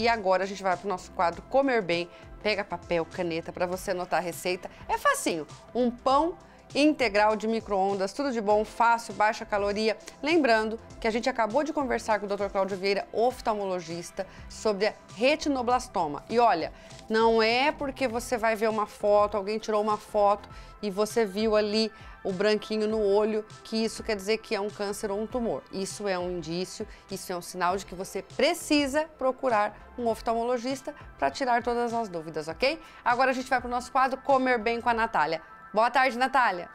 E agora a gente vai para o nosso quadro Comer Bem. Pega papel, caneta para você anotar a receita. É facinho. Um pão integral de micro-ondas, tudo de bom, fácil, baixa caloria. Lembrando que a gente acabou de conversar com o Dr. Cláudio Vieira, oftalmologista, sobre a retinoblastoma. E olha, não é porque você vai ver uma foto, alguém tirou uma foto e você viu ali o branquinho no olho, que isso quer dizer que é um câncer ou um tumor. Isso é um indício, isso é um sinal de que você precisa procurar um oftalmologista para tirar todas as dúvidas, ok? Agora a gente vai para o nosso quadro Comer Bem com a Natália. Boa tarde, Natália.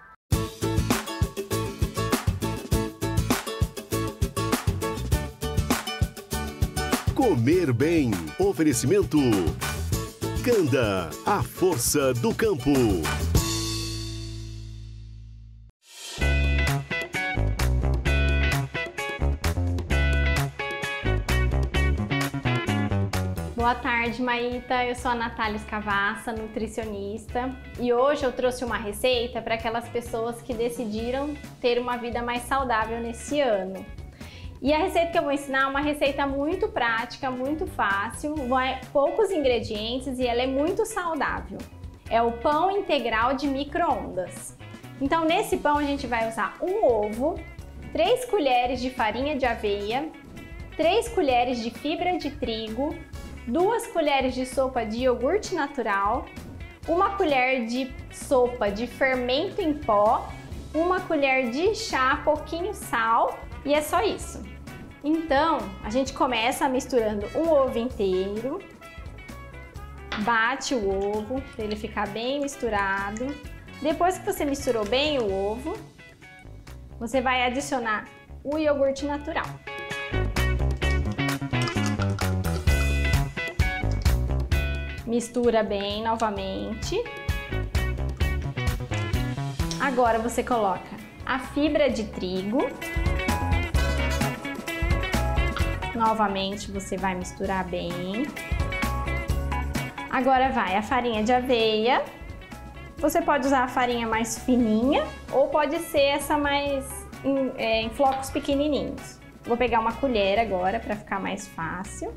Comer bem. Oferecimento. Canda, a força do campo. Boa tarde, Maíta. Eu sou a Natália Escavassa, nutricionista, e hoje eu trouxe uma receita para aquelas pessoas que decidiram ter uma vida mais saudável nesse ano. E a receita que eu vou ensinar é uma receita muito prática, muito fácil, vai poucos ingredientes e ela é muito saudável. É o pão integral de micro-ondas. Então, nesse pão a gente vai usar um ovo, 3 colheres de farinha de aveia, 3 colheres de fibra de trigo, duas colheres de sopa de iogurte natural, uma colher de sopa de fermento em pó, uma colher de chá, pouquinho sal e é só isso. Então, a gente começa misturando um ovo inteiro, bate o ovo para ele ficar bem misturado. Depois que você misturou bem o ovo, você vai adicionar o iogurte natural. Mistura bem novamente. Agora você coloca a fibra de trigo. Novamente você vai misturar bem. Agora vai a farinha de aveia. Você pode usar a farinha mais fininha ou pode ser essa mais em, é, em flocos pequenininhos. Vou pegar uma colher agora para ficar mais fácil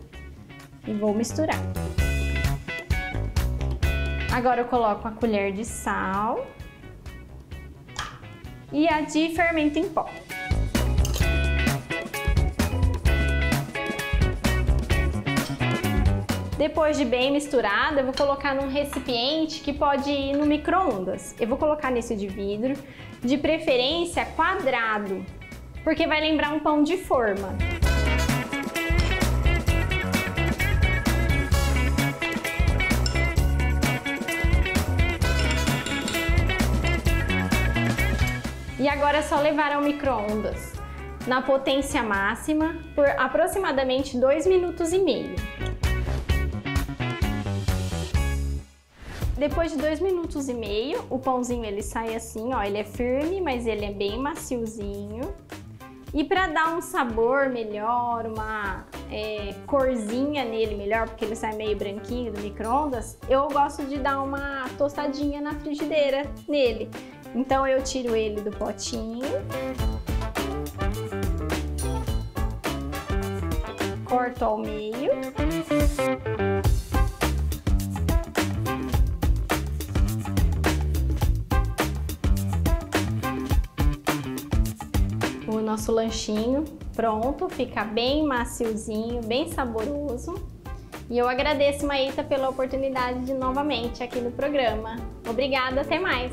e vou misturar. Agora eu coloco a colher de sal e a de fermento em pó. Depois de bem misturada, eu vou colocar num recipiente que pode ir no micro-ondas. Eu vou colocar nesse de vidro, de preferência quadrado, porque vai lembrar um pão de forma. E agora é só levar ao micro-ondas na potência máxima por aproximadamente 2 minutos e meio. Depois de 2 minutos e meio, o pãozinho ele sai assim, ó, ele é firme, mas ele é bem maciozinho. E para dar um sabor melhor, uma é, corzinha nele melhor, porque ele sai meio branquinho do micro-ondas, eu gosto de dar uma tostadinha na frigideira nele. Então eu tiro ele do potinho. Corto ao meio. O nosso lanchinho pronto, fica bem maciozinho, bem saboroso. E eu agradeço, Maíta, pela oportunidade de novamente aqui no programa. Obrigada, até mais!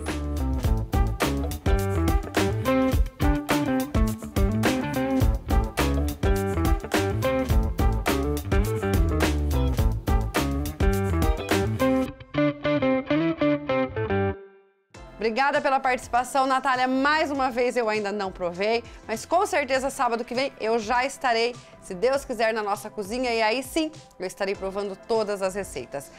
Obrigada pela participação, Natália. Mais uma vez eu ainda não provei, mas com certeza sábado que vem eu já estarei, se Deus quiser, na nossa cozinha e aí sim eu estarei provando todas as receitas.